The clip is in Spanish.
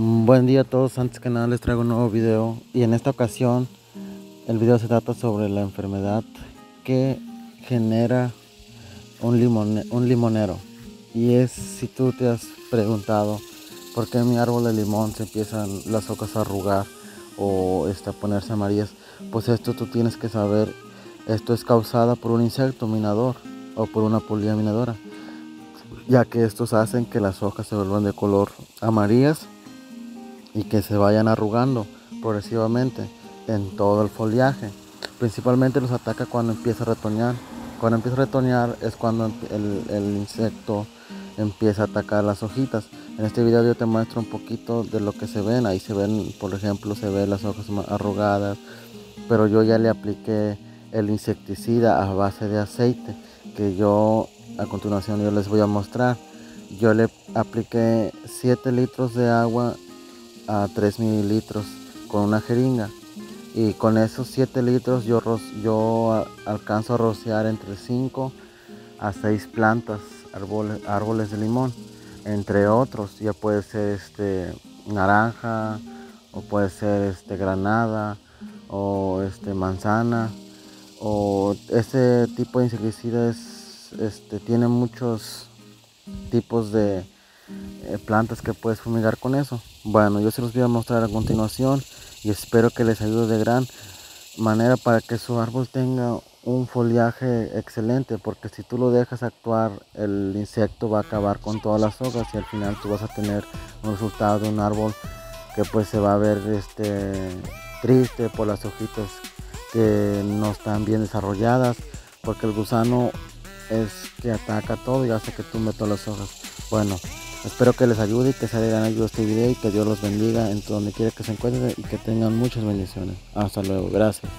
Mm, buen día a todos, antes que nada les traigo un nuevo video. Y en esta ocasión el video se trata sobre la enfermedad que genera un, limonero. Y es si tú te has preguntado por qué mi árbol de limón se empiezan las hojas a arrugar o está a ponerse amarillas pues esto tú tienes que saber. Esto es causada por un insecto minador o por una polilla minadora ya que estos hacen que las hojas se vuelvan de color amarillas y que se vayan arrugando progresivamente en todo el foliaje. Principalmente los ataca cuando empieza a retoñar. Cuando empieza a retoñar es cuando el, insecto empieza a atacar las hojitas. En este video yo te muestro un poquito de lo que se ven. Ahí se ven, por ejemplo, se ven las hojas arrugadas. Pero yo ya le apliqué el insecticida a base de aceite que yo a continuación yo les voy a mostrar. Yo le apliqué 7 litros de agua a 3 mililitros con una jeringa. Y con esos 7 litros yo, yo alcanzo a rociar entre 5 a 6 plantas, árboles, árboles de limón, entre otros, ya puede ser este naranja o puede ser este granada o este manzana o ese tipo de insecticida este, tiene muchos tipos de eh, plantas que puedes fumigar con eso. Bueno, yo se los voy a mostrar a continuación y espero que les ayude de gran manera para que su árbol tenga un foliaje excelente porque si tú lo dejas actuar el insecto va a acabar con todas las hojas y al final tú vas a tener un resultado de un árbol que pues se va a ver este triste por las hojitas que no están bien desarrolladas porque el gusano es que ataca todo y hace que tumbe todas las hojas bueno Espero que les ayude y que se hayan ayuda este video y que Dios los bendiga en donde quiera que se encuentren y que tengan muchas bendiciones. Hasta luego, gracias.